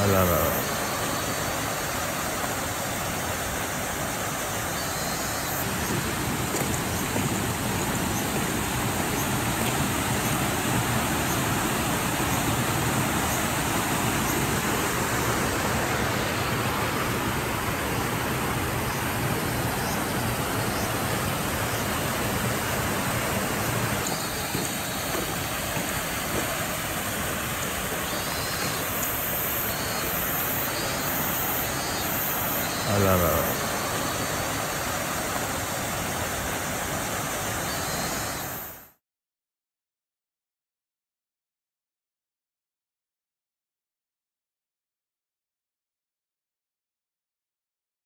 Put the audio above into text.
I love it. Alára. Alára.